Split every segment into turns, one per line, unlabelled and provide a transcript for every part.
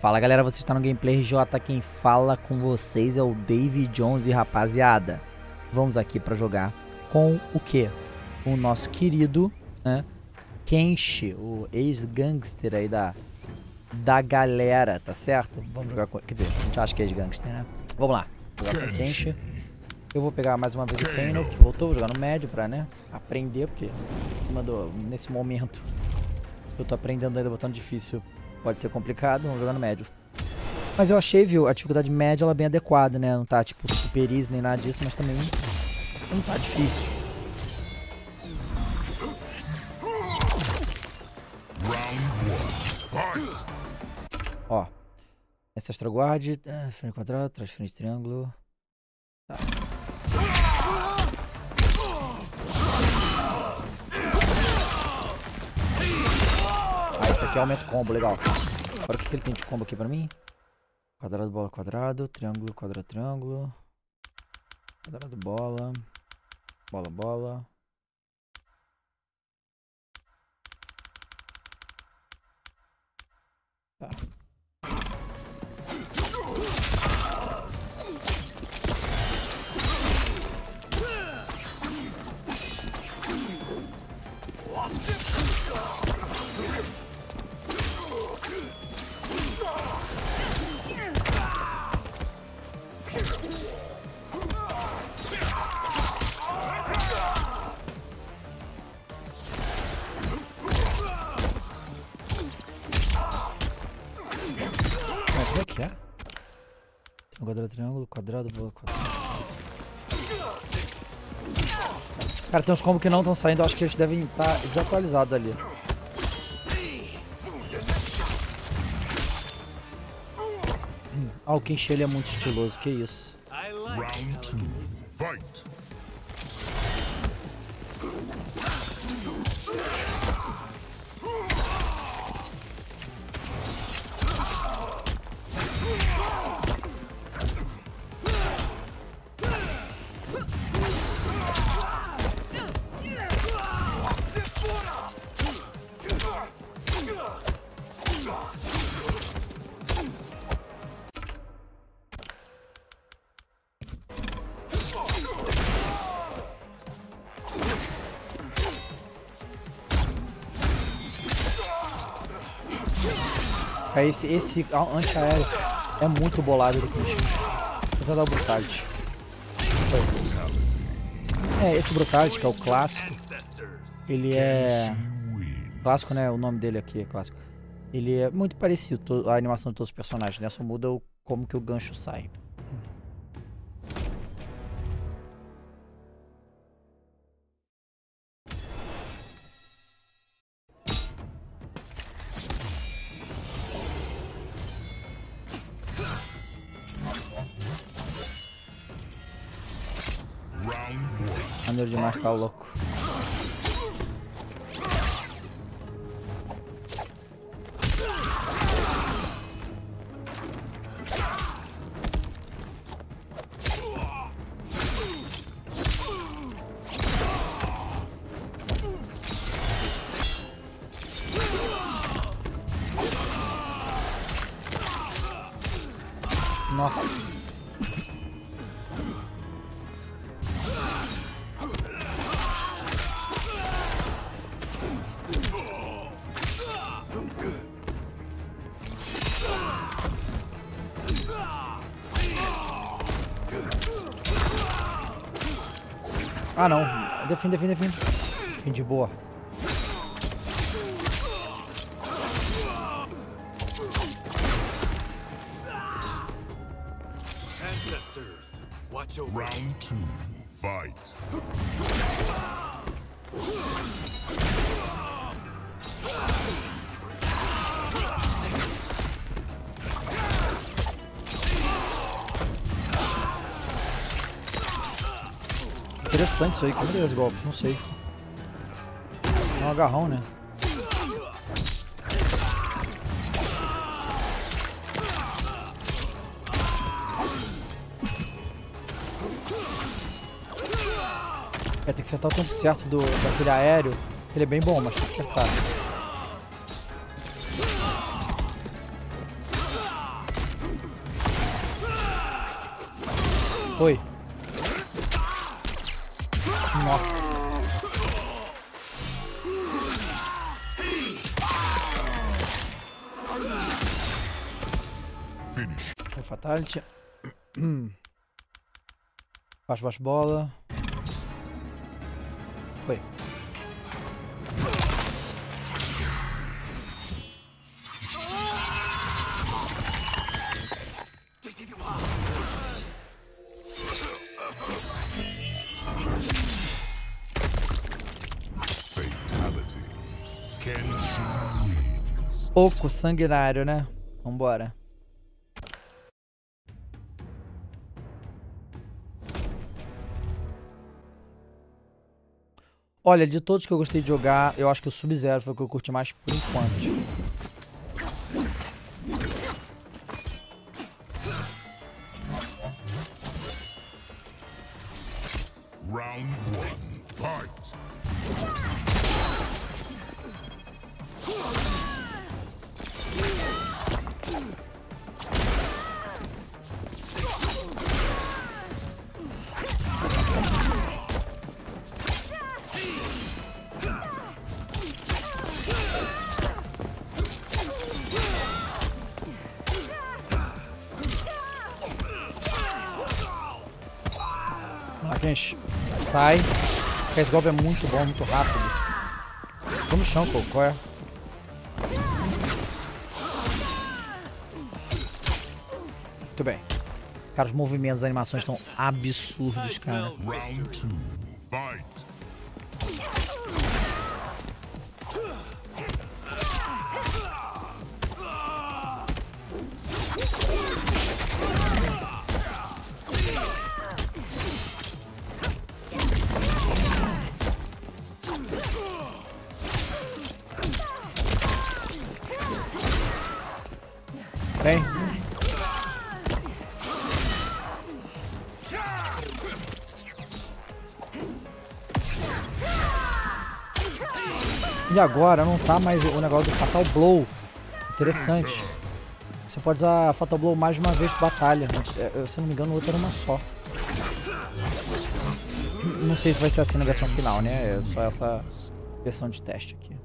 Fala galera, você está no Gameplay RJ, quem fala com vocês é o David Jones e rapaziada, vamos aqui para jogar com o que? O nosso querido, né, Kenshi, o ex-gangster aí da, da galera, tá certo? Vamos jogar com, quer dizer, a gente acha que é ex-gangster, né? Vamos lá, jogar com Kenshi. Eu vou pegar mais uma vez o Kano, que voltou, vou jogar no médio pra, né, aprender, porque em cima do, nesse momento eu tô aprendendo ainda botando difícil Pode ser complicado, vamos jogar no médio. Mas eu achei, viu, a dificuldade média ela bem adequada, né? Não tá tipo super easy nem nada disso, mas também não tá difícil. Ó. Ancestral Guard, é, frente quadrado, trás frente triângulo. Tá. Aqui aumenta o combo, legal. Agora o que, que ele tem de combo aqui pra mim? Quadrado, bola, quadrado, triângulo, quadrado, triângulo. Quadrado, bola. Bola, bola. Tá. Quadrado, triângulo, quadrado, bola, quadrado. Cara, tem uns combos que não estão saindo, acho que eles devem estar desatualizados ali. Hum. Ah, o Kenshi ele é muito estiloso, que isso. Round two, fight. Esse, esse anti-aéreo é muito bolado do Kinshin. Vou dar o Brutality. É, esse Brutality, que é o clássico, ele é... Clássico, né? O nome dele aqui é clássico. Ele é muito parecido, a animação de todos os personagens, né? Só muda o, como que o gancho sai. Demais, tá louco. Nossa. Ah, não. Defende, defende, defende. Defende de boa. Round two, fight. Interessante isso aí. Como é, é esse golpe? Não sei. É um agarrão, né? É, tem que acertar o tempo certo do, daquele aéreo. Ele é bem bom, mas tem que acertar. Foi. Nossa. Foi fatality. Baixo, baixo, bola. Pouco sanguinário, né? Vambora. Olha, de todos que eu gostei de jogar, eu acho que o Sub-Zero foi o que eu curti mais por enquanto. Gente. Sai. Esse golpe é muito bom, muito rápido. Tô no chão, pô. Qual é? Muito bem. Cara, os movimentos, as animações estão absurdos, cara. Round two, fight. E agora não tá mais o negócio do Fatal Blow. Interessante. Você pode usar Fatal Blow mais de uma vez por batalha. É, se não me engano, o outro era uma só. Não sei se vai ser assim na versão final, né? É só essa versão de teste aqui.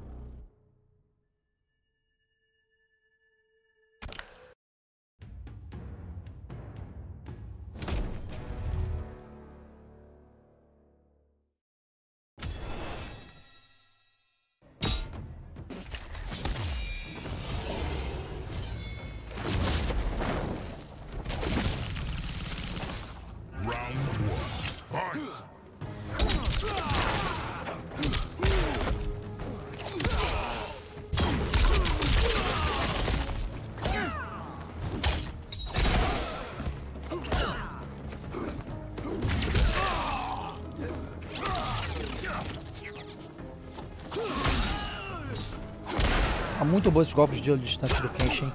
Tá muito bom esses golpes de distância do Kenshin.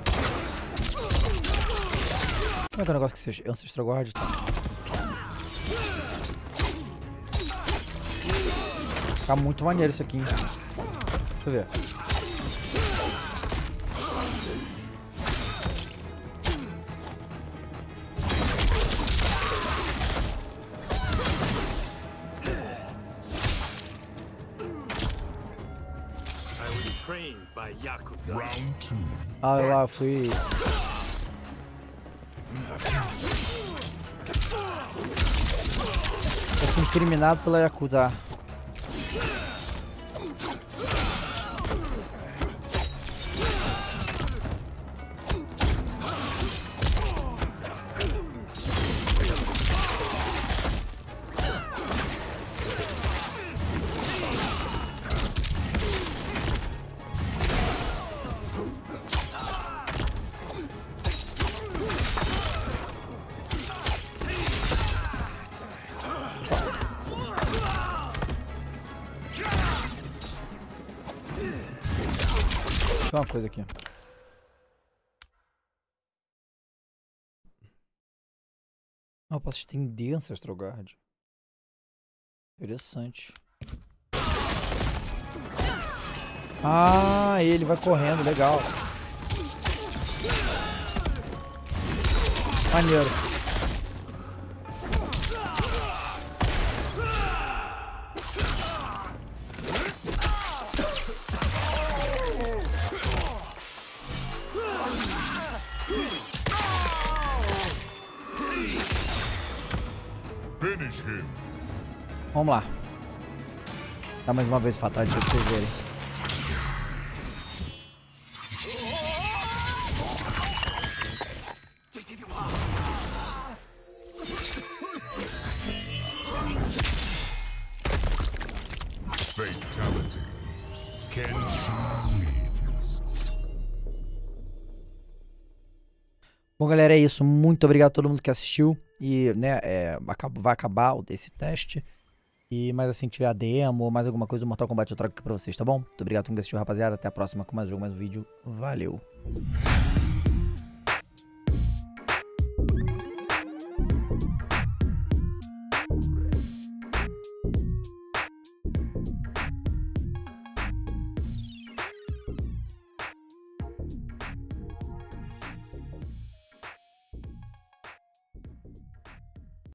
Como é que é o negócio que seja? Ancestral Guard? Tá. Tá muito maneiro isso aqui, hein? Deixa eu ver. Ah, lá, fui. Eu fui incriminado pela Yakuza. Uma coisa aqui. Ah, eu posso estender Ancestral Guard. Interessante. Ah, ele vai correndo, legal. Maneiro. Vamos lá. Dá mais uma vez fatal pra vocês verem. Fatality. Can Bom, galera, é isso. Muito obrigado a todo mundo que assistiu. E, né, é, vai acabar esse teste. E mais assim, tiver a demo ou mais alguma coisa do Mortal Kombat, eu trago aqui pra vocês, tá bom? Muito obrigado por ter assistido, rapaziada. Até a próxima com mais um mais um vídeo. Valeu!